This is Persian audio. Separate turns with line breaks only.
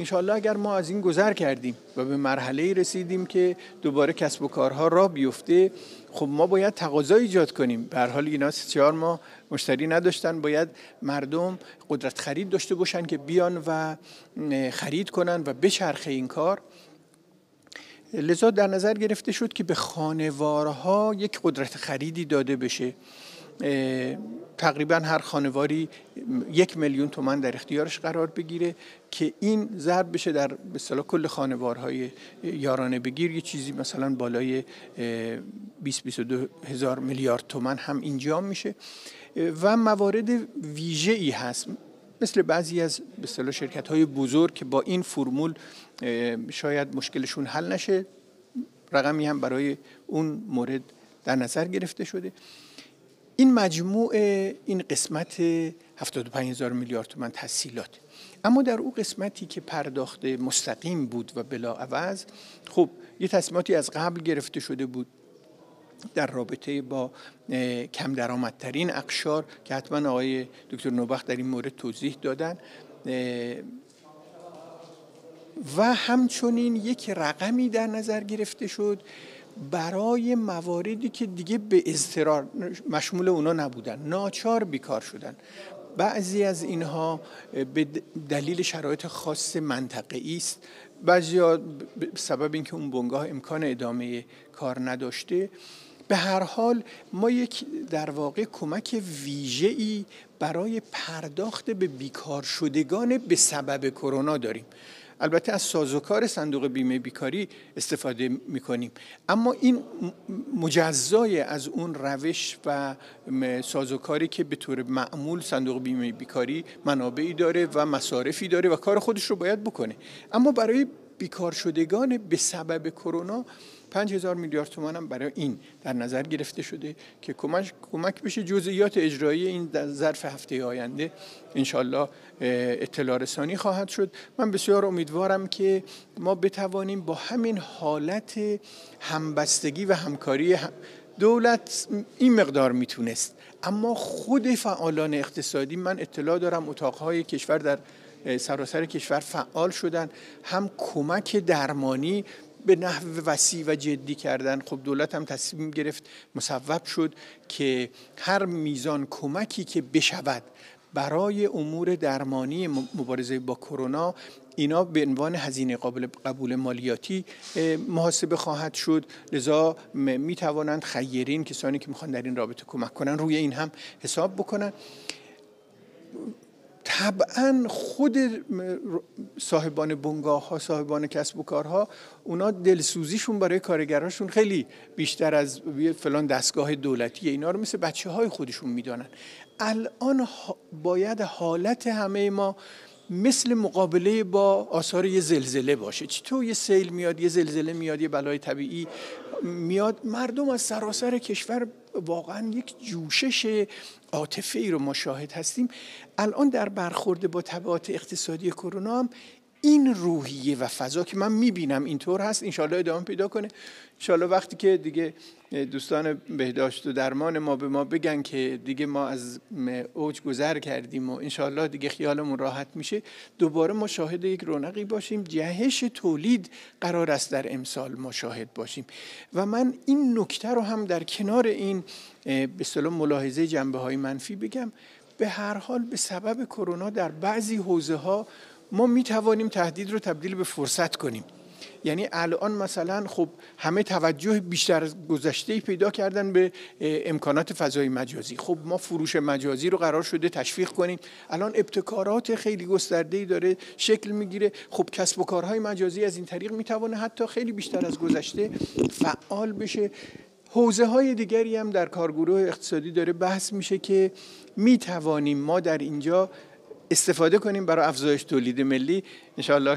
انشاءالله اگر ما از این گذر کردیم و به مرحله رسیدیم که دوباره کسب و کارها را بیفته خب ما باید تقاضا ایجاد کنیم. به حال اینا چهار ماه مشتری نداشتن باید مردم قدرت خرید داشته باشن که بیان و خرید کنن و بچرخه این کار. لذا در نظر گرفته شد که به خانوارها یک قدرت خریدی داده بشه. تقریبا هر خانواری یک میلیون تومن در اختیارش قرار بگیره که این ضرب بشه در به کل خانوارهای یارانه بگیر. یه چیزی مثلا بالای 20 22 هزار میلیارد تومن هم اینجا میشه. و موارد ویژه ای هست. مثل بعضی از به شرکت های بزرگ که با این فرمول شاید مشکلشون حل نشه رقمی هم برای اون مورد در نظر گرفته شده. این مجموع این قسمت 75 هزار میلیارد تومن تحصیلات اما در او قسمتی که پرداخت مستقیم بود و بلا عوض خب یه تصمیماتی از قبل گرفته شده بود در رابطه با کم درآمدترین اقشار که حتما آقای دکتر نوبخت در این مورد توضیح دادن. و همچنین یک رقمی در نظر گرفته شد برای مواردی که دیگه به اضطرار مشمول اونا نبودن ناچار بیکار شدن. بعضی از اینها به دلیل شرایط خاص منطقه است. بعضی سبب اینکه اون بنگاه امکان ادامه کار نداشته. به هر حال ما یک در واقع کمک ویژه‌ای برای پرداخت به بیکار شدگان به سبب کرونا داریم. البته از سازوکار صندوق بیمه بیکاری استفاده می‌کنیم. اما این مجزای از اون روش و سازوکاری که به طور معمول صندوق بیمه بیکاری منابعی داره و مصارفی داره و کار خودش رو باید بکنه. اما برای بیکار شدگان به سبب کرونا پنج هزار میلیارد تومان هم برای این در نظر گرفته شده که کمک, کمک بشه جزئیات اجرایی این در ظرف هفته آینده انشالله اطلاع رسانی خواهد شد. من بسیار امیدوارم که ما بتوانیم با همین حالت همبستگی و همکاری دولت این مقدار می‌تونست. اما خود فعالان اقتصادی من اطلاع دارم اتاقهای کشور در سراسر کشور فعال شدن. هم کمک درمانی به نحو وسیع و جدی کردن. خب دولت هم تصمیم گرفت مصوب شد که هر میزان کمکی که بشود برای امور درمانی مبارزه با کرونا اینا به عنوان هزینه قابل قبول مالیاتی محاسبه خواهد شد. لذا می توانند خیرین کسانی که می‌خوان در این رابطه کمک کنن روی این هم حساب بکنن. طبعا خود صاحبان بنگاه ها صاحبان کسب و کارها اونا دلسوزیشون برای کارگراشون خیلی بیشتر از فلان دستگاه دولتی. اینا رو مثل بچه های خودشون می‌دانن. الان باید حالت همه ما مثل مقابله با آثار یه زلزله باشه. چطور یه سیل میاد یه زلزله میاد یه بلای طبیعی میاد مردم از سراسر کشور واقعا یک جوشش عاطفه رو مشاهد هستیم. الان در برخورد با تبعات اقتصادی کرونا هم این روحیه و فضا که من می‌بینم اینطور هست انشالله ادامه پیدا کنه. انشالله وقتی که دیگه دوستان بهداشت و درمان ما به ما بگن که دیگه ما از اوج گذر کردیم و انشالله دیگه خیالمون راحت میشه دوباره ما شاهد یک رونقی باشیم. جهش تولید قرار است در امسال مشاهد باشیم. و من این نکته رو هم در کنار این به صلاح ملاحظه جنبه های منفی بگم. به هر حال به سبب کرونا در بعضی حوزه ها ما می توانیم تهدید رو تبدیل به فرصت کنیم. یعنی الان مثلا خب همه توجه بیشتر از گذشته پیدا کردن به امکانات فضای مجازی. خب ما فروش مجازی رو قرار شده تشویق کنیم. الان ابتکارات خیلی گسترده ای داره شکل می‌گیره. خب کسب و کارهای مجازی از این طریق می‌توانه حتی خیلی بیشتر از گذشته فعال بشه. حوزه های دیگری هم در کارگروه اقتصادی داره بحث میشه که می توانیم ما در اینجا استفاده کنیم برای افزایش تولید ملی. انشاءالله